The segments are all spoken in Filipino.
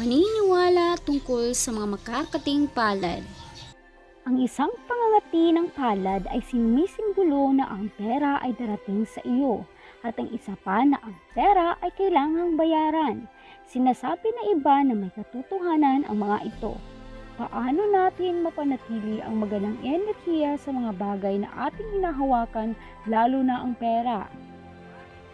paniniwala tungkol sa mga makakating palad. Ang isang pangangati ng palad ay sinimisimbolo na ang pera ay darating sa iyo at ang isa pa na ang pera ay kailangang bayaran. Sinasabi na iba na may katotohanan ang mga ito. Paano natin mapanatili ang magandang enerhiya sa mga bagay na ating hinahawakan lalo na ang pera?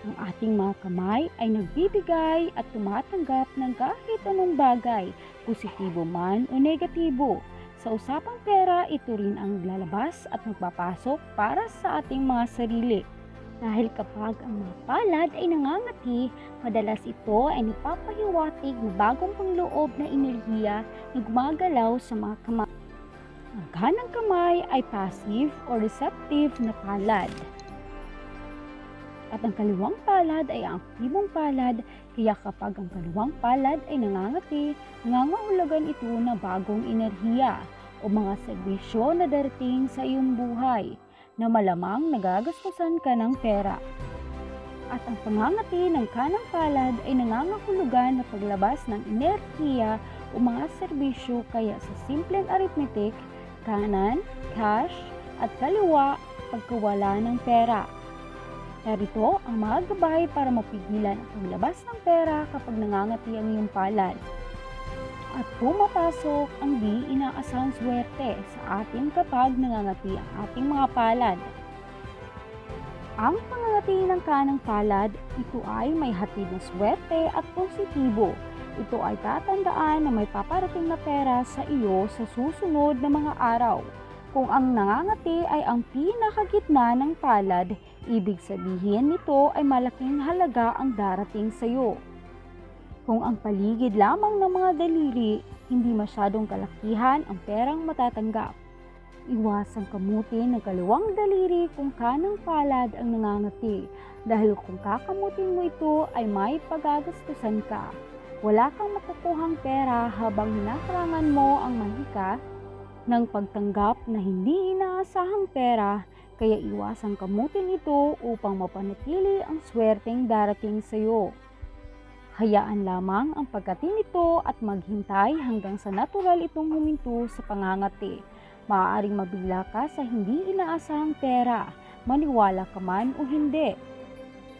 Ang ating mga kamay ay nagbibigay at tumatanggap ng kahit anong bagay, positibo man o negatibo. Sa usapang pera, ito rin ang lalabas at magpapasok para sa ating mga sarili. Dahil kapag ang mga palad ay nangangati, madalas ito ay nagpapahiwatig ng bagong pangloob na enerhiya na gumagalaw sa mga kamay. Ang kanang kamay ay passive o receptive na palad. At ang kaliwang palad ay ang aktibong palad, kaya kapag ang kaliwang palad ay nangangati, nangangahulugan ito na bagong enerhiya o mga serbisyo na darating sa iyong buhay na malamang nagagastusan ka ng pera. At ang pangangati ng kanang palad ay nangangahulugan na paglabas ng enerhiya o mga serbisyo kaya sa simpleng arithmetic, kanan, cash, at kaliwa pagkawala ng pera. Narito ang mga gabay para mapigilan ang paglabas ng pera kapag nangangati ang iyong palad. At pumapasok ang di inaasahang swerte sa atin kapag nangangati ang ating mga palad. Ang pangangati ng kanang palad, ito ay may hatid na swerte at positibo. Ito ay tatandaan na may paparating na pera sa iyo sa susunod na mga araw. Kung ang nangangati ay ang pinakagitna ng palad, ibig sabihin nito ay malaking halaga ang darating sa iyo. Kung ang paligid lamang ng mga daliri, hindi masyadong kalakihan ang perang matatanggap. Iwasang kamutin ng kaliwang daliri kung kanang palad ang nangangati dahil kung kakamutin mo ito ay may pagagastusan ka. Wala kang makukuhang pera habang hinakarangan mo ang mahika ng pagtanggap na hindi inaasahang pera kaya iwasang kamutin ito upang mapanatili ang swerteng darating sa iyo. Hayaan lamang ang pagkati nito at maghintay hanggang sa natural itong huminto sa pangangati. Maaaring mabigla ka sa hindi inaasahang pera, maniwala ka man o hindi.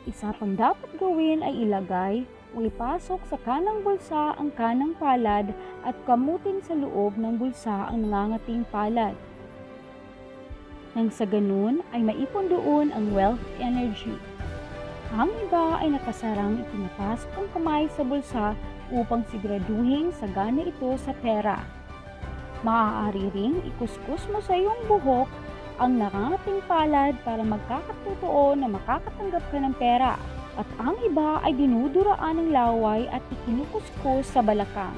Isa pang dapat gawin ay ilagay o ipasok sa kanang bulsa ang kanang palad at kamutin sa loob ng bulsa ang nangangating palad. Nang sa ganun ay maipon doon ang wealth energy. Ang iba ay nakasarang ipinapasok ang kamay sa bulsa upang siguraduhin sagana ito sa pera. Maaari ring ikuskus mo sa iyong buhok ang nakangating palad para magkakatotoo na makakatanggap ka ng pera at ang iba ay dinuduraan ng laway at ikinukuskus sa balakang.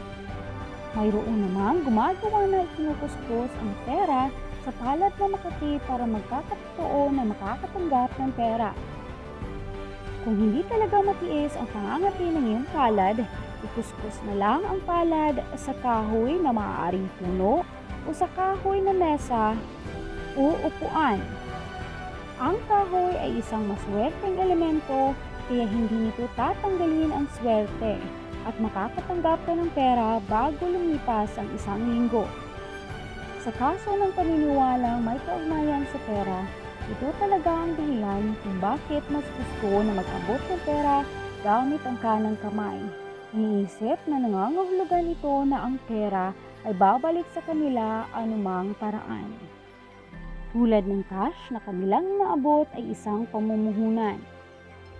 Mayroon namang gumagawa na ikinukuskus ang pera sa palad na makati para magkakatotoo na makakatanggap ng pera. Kung hindi talaga matiis ang pangangati ng iyong palad, ikuskus na lang ang palad sa kahoy na maaaring puno o sa kahoy na mesa o upuan. Ang kahoy ay isang maswerteng elemento kaya hindi nito tatanggalin ang swerte at makakatanggap ka ng pera bago lumipas ang isang linggo. Sa kaso ng paniniwalang may kaugnayan sa pera, ito talaga ang dahilan kung bakit mas gusto na mag-abot ng pera gamit ang kanang kamay. Iniisip na nangangahulugan ito na ang pera ay babalik sa kanila anumang paraan. Tulad ng cash na kanilang naabot ay isang pamumuhunan.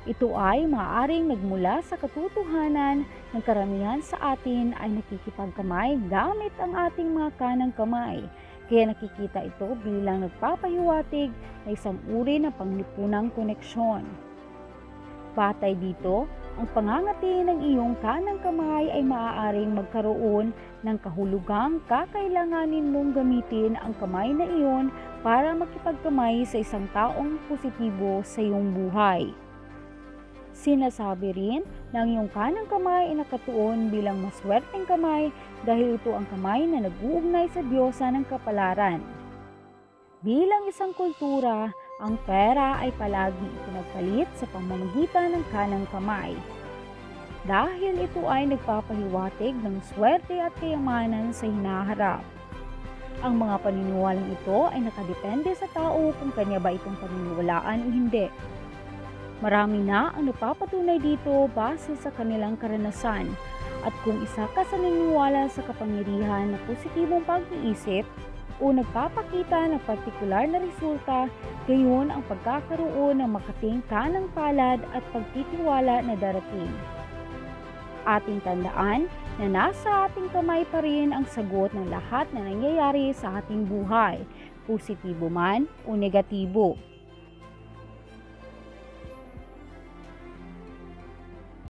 Ito ay maaaring nagmula sa katotohanan ng karamihan sa atin ay nakikipagkamay gamit ang ating mga kanang kamay. Kaya nakikita ito bilang nagpapahiwatig na isang uri ng panglipunang koneksyon. Batay dito, ang pangangati ng iyong kanang kamay ay maaaring magkaroon ng kahulugang kakailanganin mong gamitin ang kamay na iyon para makipagkamay sa isang taong positibo sa iyong buhay. Sinasabi rin na ang iyong kanang kamay ay nakatuon bilang maswerteng kamay dahil ito ang kamay na nag-uugnay sa Diyosa ng kapalaran. Bilang isang kultura, ang pera ay palagi ipinagpalit sa pamamagitan ng kanang kamay. dahil ito ay nagpapahiwatig ng swerte at kayamanan sa hinaharap. Ang mga paniniwalang ito ay nakadepende sa tao kung kanya ba itong paniniwalaan o hindi. Marami na ang napapatunay dito base sa kanilang karanasan at kung isa ka sa naniniwala sa kapangyarihan na positibong pag-iisip o nagpapakita ng partikular na resulta, gayon ang pagkakaroon ng makating kanang palad at pagtitiwala na darating. Ating tandaan na nasa ating kamay pa rin ang sagot ng lahat na nangyayari sa ating buhay, positibo man o negatibo.